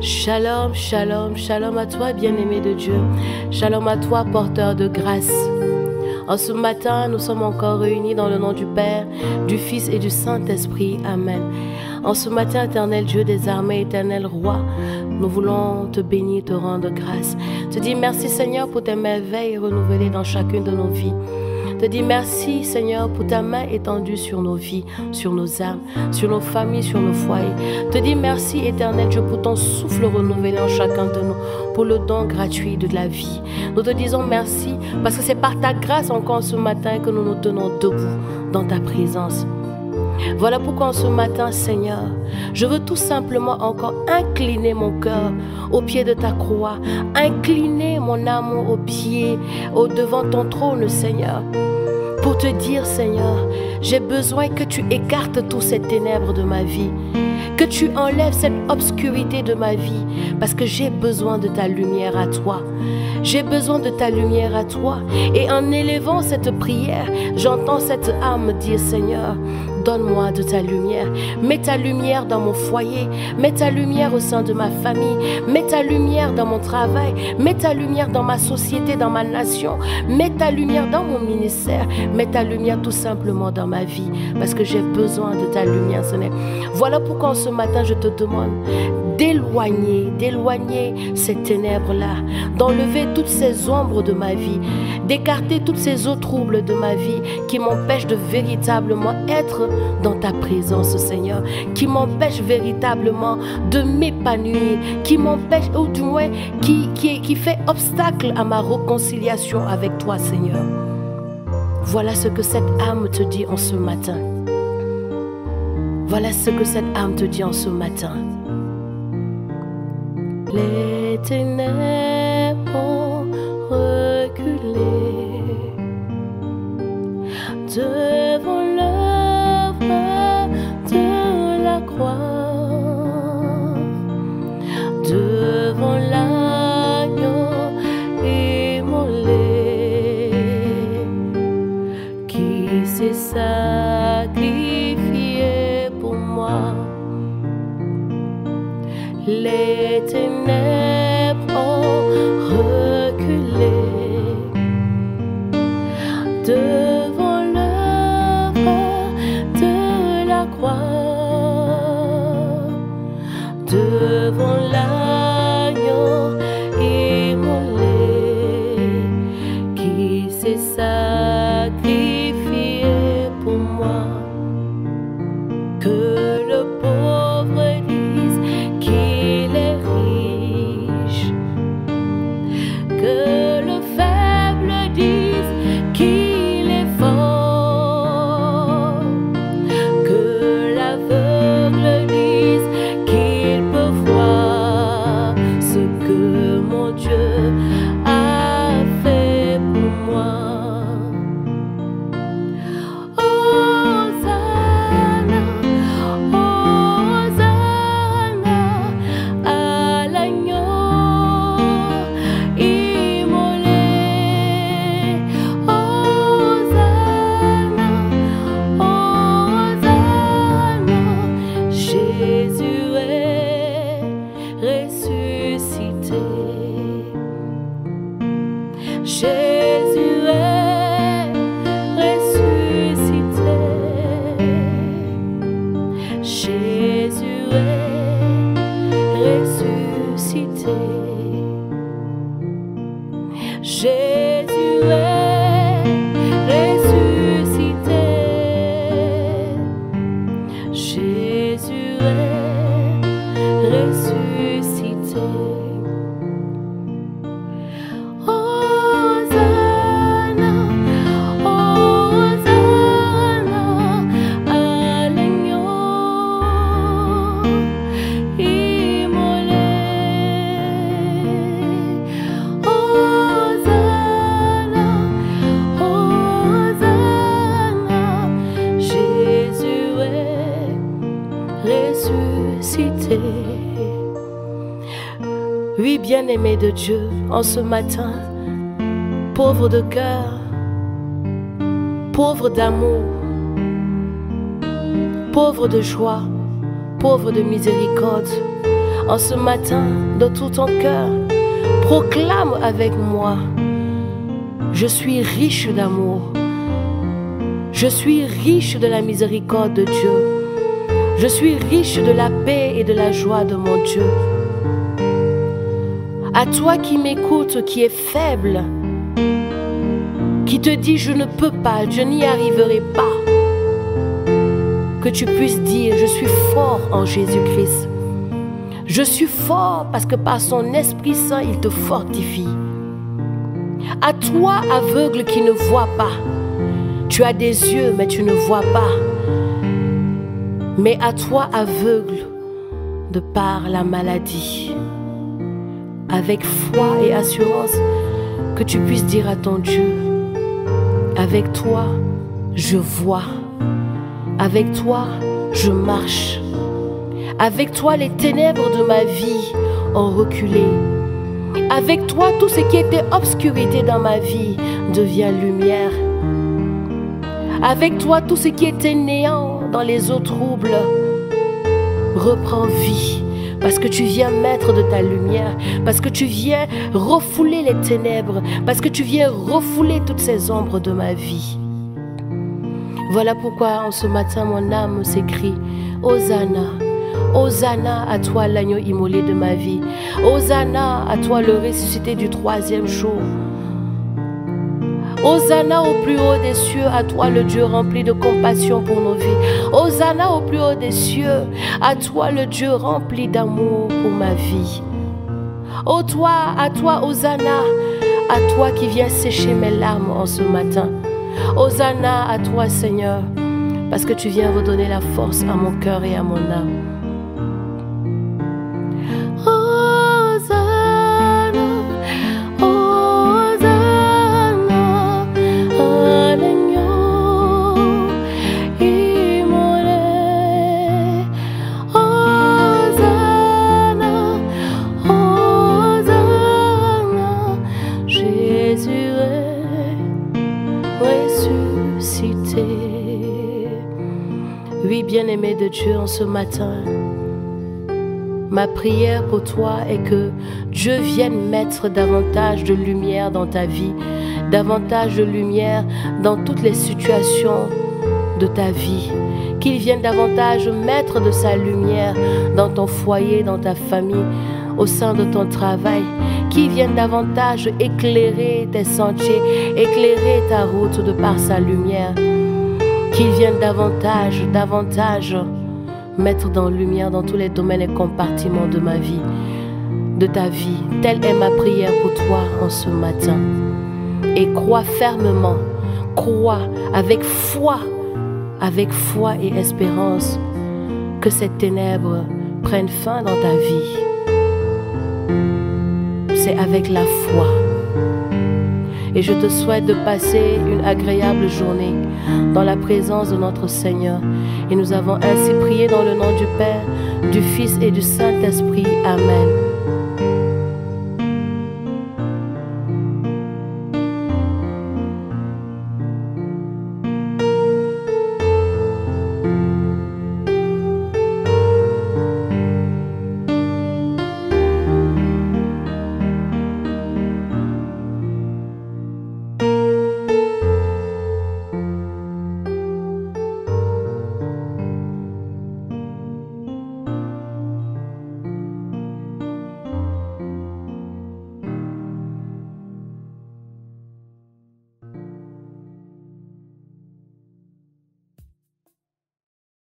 Shalom, shalom, shalom à toi, bien-aimé de Dieu. Shalom à toi, porteur de grâce. En ce matin, nous sommes encore réunis dans le nom du Père, du Fils et du Saint-Esprit. Amen. En ce matin, éternel Dieu des armées, éternel Roi, nous voulons te bénir, te rendre grâce. Te dire merci Seigneur pour tes merveilles renouvelées dans chacune de nos vies te dis merci Seigneur pour ta main étendue sur nos vies, sur nos âmes, sur nos familles, sur nos foyers. Te dis merci éternel Dieu pour ton souffle renouvelé en chacun de nous, pour le don gratuit de la vie. Nous te disons merci parce que c'est par ta grâce encore ce matin que nous nous tenons debout dans ta présence. Voilà pourquoi en ce matin, Seigneur, je veux tout simplement encore incliner mon cœur au pied de ta croix, incliner mon âme au pied, au devant ton trône, Seigneur pour te dire, Seigneur, j'ai besoin que tu écartes toutes ces ténèbres de ma vie, que tu enlèves cette obscurité de ma vie, parce que j'ai besoin de ta lumière à toi. J'ai besoin de ta lumière à toi. Et en élevant cette prière, j'entends cette âme dire, Seigneur, donne-moi de ta lumière. Mets ta lumière dans mon foyer. Mets ta lumière au sein de ma famille. Mets ta lumière dans mon travail. Mets ta lumière dans ma société, dans ma nation. Mets ta lumière dans mon ministère. Mets ta lumière tout simplement dans ma vie. Parce que j'ai besoin de ta lumière. Voilà pourquoi ce matin je te demande d'éloigner, d'éloigner ces ténèbres-là, d'enlever toutes ces ombres de ma vie, d'écarter toutes ces eaux troubles de ma vie qui m'empêchent de véritablement être dans ta présence, Seigneur, qui m'empêchent véritablement de m'épanouir, qui m'empêche, ou du moins, qui, qui, fait obstacle à ma réconciliation avec toi, Seigneur. Voilà ce que cette âme te dit en ce matin. Voilà ce que cette âme te dit en ce matin. Les ténèbres ont reculé moi. Les ressuscité. Bien-aimé de Dieu, en ce matin, pauvre de cœur, pauvre d'amour, pauvre de joie, pauvre de miséricorde, En ce matin, de tout ton cœur, proclame avec moi, je suis riche d'amour. Je suis riche de la miséricorde de Dieu. Je suis riche de la paix et de la joie de mon Dieu. À toi qui m'écoutes, qui est faible, qui te dit je ne peux pas, je n'y arriverai pas, que tu puisses dire je suis fort en Jésus-Christ. Je suis fort parce que par son Esprit Saint, il te fortifie. À toi, aveugle qui ne vois pas, tu as des yeux, mais tu ne vois pas. Mais à toi, aveugle, de par la maladie, avec foi et assurance, que tu puisses dire à ton Dieu, avec toi, je vois. Avec toi, je marche. Avec toi, les ténèbres de ma vie ont reculé. Avec toi, tout ce qui était obscurité dans ma vie devient lumière. Avec toi, tout ce qui était néant dans les eaux troubles reprend vie. Parce que tu viens mettre de ta lumière, parce que tu viens refouler les ténèbres, parce que tu viens refouler toutes ces ombres de ma vie. Voilà pourquoi en ce matin mon âme s'écrie Hosanna. Hosanna à toi l'agneau immolé de ma vie. Hosanna à toi le ressuscité du troisième jour. Hosanna au plus haut des cieux, à toi le Dieu rempli de compassion pour nos vies. Hosanna au plus haut des cieux, à toi le Dieu rempli d'amour pour ma vie. Ô toi, à toi, Hosanna, à toi qui viens sécher mes larmes en ce matin. Hosanna à toi, Seigneur, parce que tu viens redonner la force à mon cœur et à mon âme. Oui, bien-aimé de Dieu, en ce matin, ma prière pour toi est que Dieu vienne mettre davantage de lumière dans ta vie, davantage de lumière dans toutes les situations de ta vie, qu'il vienne davantage mettre de sa lumière dans ton foyer, dans ta famille, au sein de ton travail, qu'il vienne davantage éclairer tes sentiers, éclairer ta route de par sa lumière qu'il vienne davantage, davantage mettre dans lumière dans tous les domaines et compartiments de ma vie, de ta vie. Telle est ma prière pour toi en ce matin. Et crois fermement, crois avec foi, avec foi et espérance que cette ténèbre prenne fin dans ta vie. C'est avec la foi et je te souhaite de passer une agréable journée dans la présence de notre Seigneur. Et nous avons ainsi prié dans le nom du Père, du Fils et du Saint-Esprit. Amen.